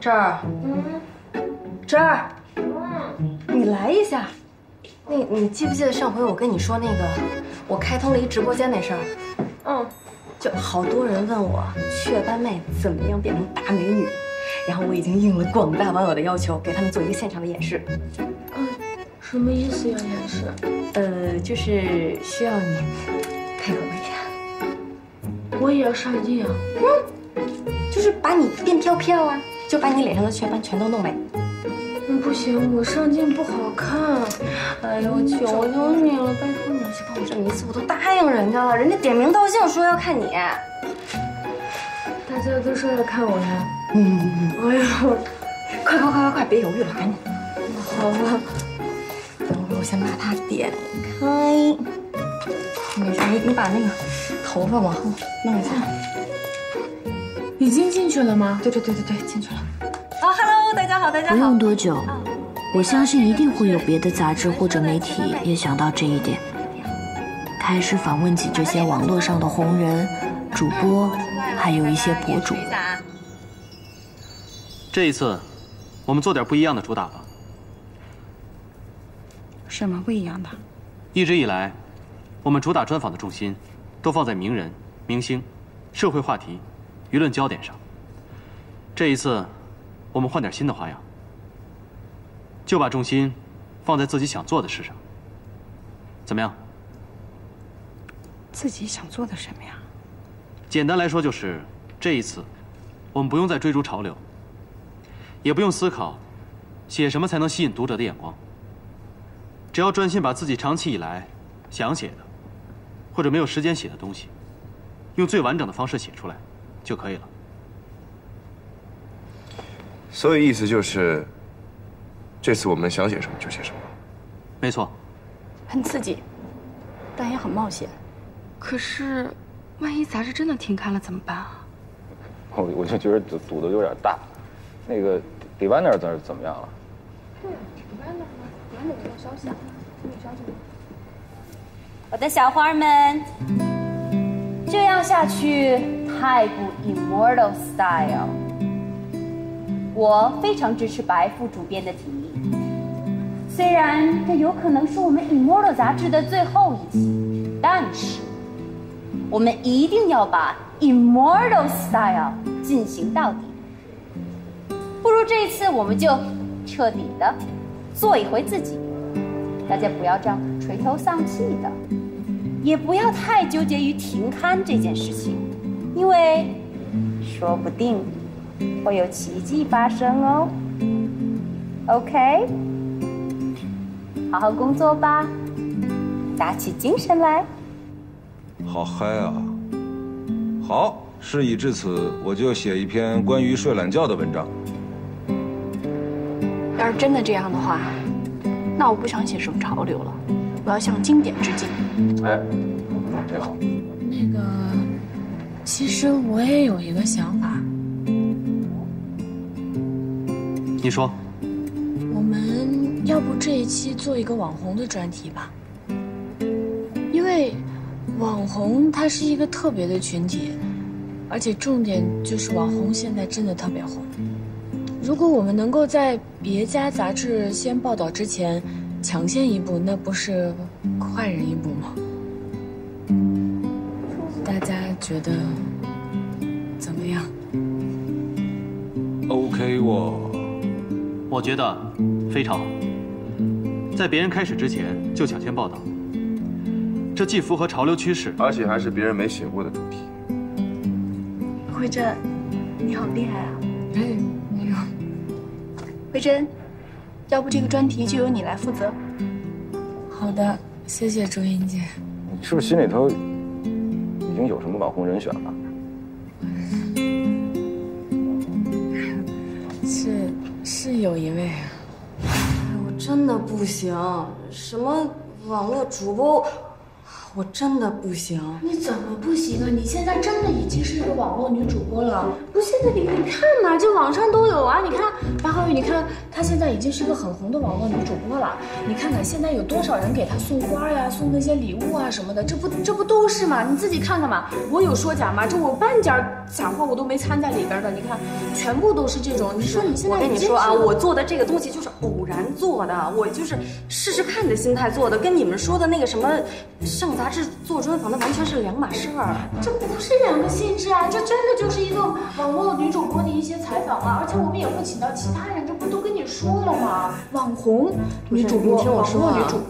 这儿，这儿，你来一下。那，你记不记得上回我跟你说那个，我开通了一直播间那事儿？嗯，就好多人问我雀斑妹怎么样变成大美女，然后我已经应了广大网友的要求，给他们做一个现场的演示。嗯，什么意思呀？演示？呃，就是需要你配合我一下。我也要上镜啊？嗯，就是把你变飘飘啊。就把你脸上的雀斑全都弄没。嗯，不行，我上镜不好看。哎呦，求求你了，拜托你去帮我这么一次，我都答应人家了，人家点名道姓说要看你。大家都说要看我呀。嗯。哎呦，快快快快快，别犹豫了，赶紧。好吧。等会儿我先把它点开。没事，你你把那个头发往后弄一下。已经进去了吗？对对对对对，进去了。啊，Hello，大家好，大家好。不用多久，我相信一定会有别的杂志或者媒体也想到这一点，开始访问起这些网络上的红人、主播，还有一些博主。这一次，我们做点不一样的主打吧。什么不一样的？一直以来，我们主打专访的重心，都放在名人、明星、社会话题。舆论焦点上，这一次，我们换点新的花样，就把重心放在自己想做的事上。怎么样？自己想做的什么呀？简单来说就是，这一次，我们不用再追逐潮流，也不用思考写什么才能吸引读者的眼光。只要专心把自己长期以来想写的，或者没有时间写的东西，用最完整的方式写出来。就可以了。所以意思就是，这次我们想写什么就写什么。没错。很刺激，但也很冒险。可是，万一杂志真的停刊了怎么办啊？我我就觉得赌赌的有点大。那个迪湾那儿怎怎么样了？对，迪湾那儿迪湾那没有消息啊？没有消息吗？我的小花们。这样下去太不 immortal style。我非常支持白副主编的提议，虽然这有可能是我们 immortal 杂志的最后一期，但是我们一定要把 immortal style 进行到底。不如这一次我们就彻底的做一回自己，大家不要这样垂头丧气的。也不要太纠结于停刊这件事情，因为说不定会有奇迹发生哦。OK，好好工作吧，打起精神来。好嗨啊！好，事已至此，我就写一篇关于睡懒觉的文章。要是真的这样的话，那我不想写什么潮流了。我要向经典致敬。哎，这好。那个，其实我也有一个想法。你说。我们要不这一期做一个网红的专题吧？因为网红他是一个特别的群体，而且重点就是网红现在真的特别红。如果我们能够在别家杂志先报道之前。抢先一步，那不是快人一步吗？大家觉得怎么样？OK，我我觉得非常好。在别人开始之前就抢先报道，这既符合潮流趋势，而且还是别人没写过的主题。慧珍，你好厉害啊！哎，没有。慧珍。要不这个专题就由你来负责。好的，谢谢朱茵姐。你是不是心里头已经有什么网红人选了？是是有一位啊。我真的不行，什么网络主播，我真的不行。你怎么不行啊？你现在真的已经是一个网络女主播了。不，现在你你看嘛，这网上都有啊。你看白浩宇，你看她现在已经是一个很红的网络女主播了。你看看现在有多少人给她送花呀，送那些礼物啊什么的，这不这不都是吗？你自己看看嘛。我有说假吗？这我半点假话我都没掺在里边的。你看，全部都是这种。你说你现在我跟你说啊，我做的这个东西就是偶然做的，我就是试试看的心态做的，跟你们说的那个什么上杂志做专访，那完全是两码事儿。这不是两个性质啊，这真的就是一个网络女主播的一些采访啊，而且我们也会请到其他人，这不都跟你说了吗？网红女主播，你听我说啊，女主，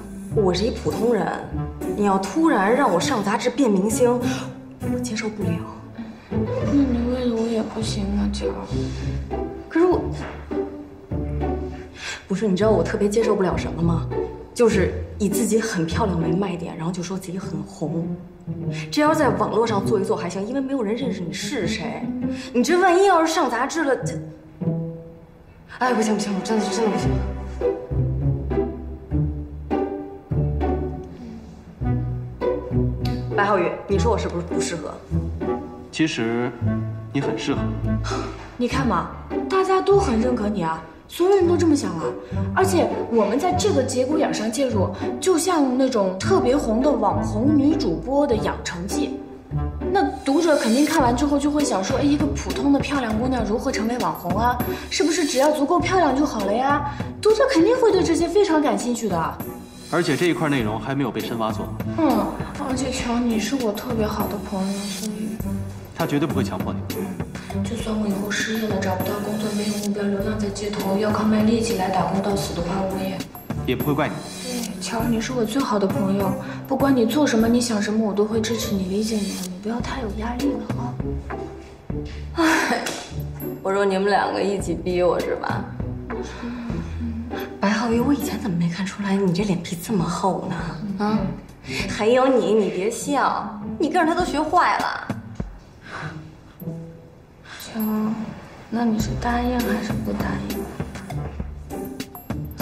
我是一普通人，你要突然让我上杂志变明星，我接受不了。那你为了我也不行啊，乔。可是我，不是你知道我特别接受不了什么吗？就是以自己很漂亮为卖点，然后就说自己很红。这要在网络上做一做还行，因为没有人认识你是谁。你这万一要是上杂志了，这……哎，不行不行，我真的真的不行。白浩宇，你说我是不是不适合？其实，你很适合。你看嘛，大家都很认可你啊，所有人都这么想啊。而且我们在这个节骨眼上介入，就像那种特别红的网红女主播的养成记。那读者肯定看完之后就会想说，哎，一个普通的漂亮姑娘如何成为网红啊？是不是只要足够漂亮就好了呀？读者肯定会对这些非常感兴趣的。而且这一块内容还没有被深挖做。嗯，而且乔，你是我特别好的朋友，所以他绝对不会强迫你。就算我以后失业了，找不到工作，没有目标，流浪在街头，要靠卖力气来打工到死的话，我也也不会怪你。对，乔，你是我最好的朋友，不管你做什么，你想什么，我都会支持你、理解你的，你不要太有压力了啊。哎，我说你们两个一起逼我是吧？白浩宇，我以前怎么没看出来你这脸皮这么厚呢？啊，还有你，你别笑，你跟着他都学坏了。乔，那你是答应还是不答应？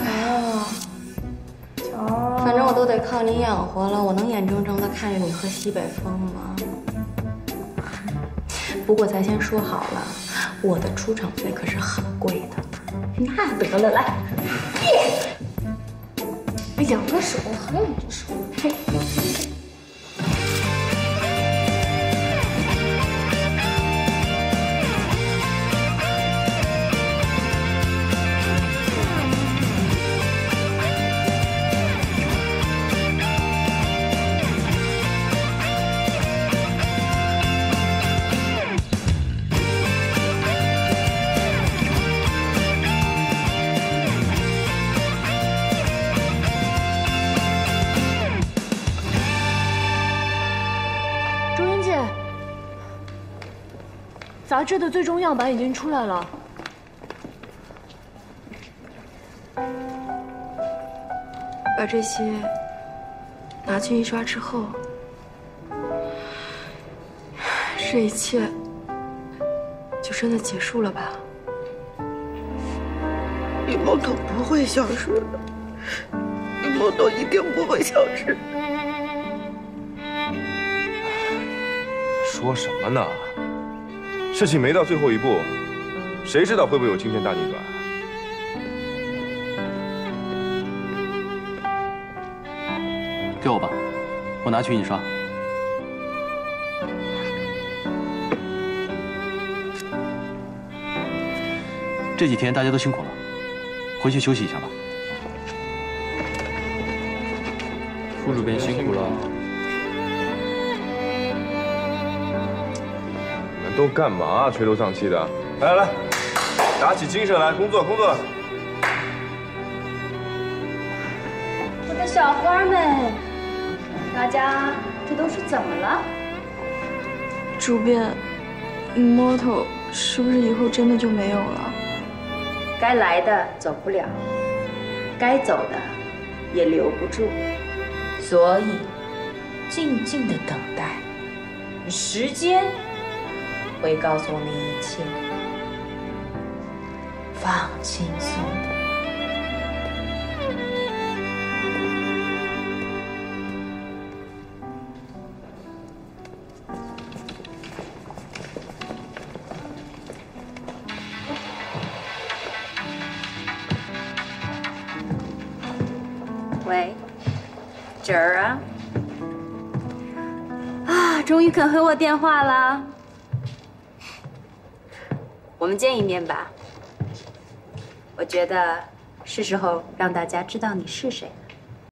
啊，乔，反正我都得靠你养活了，我能眼睁睁的看着你喝西北风吗？不过咱先说好了，我的出场费可是很贵的。那得了，来，两个手，还有一只手，嘿。杂志的最终样板已经出来了。把这些拿去印刷之后，这一切就真的结束了吧？雨梦都不会消失的，雨梦都一定不会消失。说什么呢？事情没到最后一步，谁知道会不会有惊天大逆转？给我吧，我拿去印刷。这几天大家都辛苦了，回去休息一下吧。副主编辛苦了。们都干嘛垂头丧气的？来来来，打起精神来，工作工作。我的小花们，大家这都是怎么了？主编，Immortal 是不是以后真的就没有了？该来的走不了，该走的也留不住，所以静静的等待，时间会告诉我们一切。放轻松。喂侄儿啊啊终于肯回我电话了。我们见一面吧。我觉得是时候让大家知道你是谁。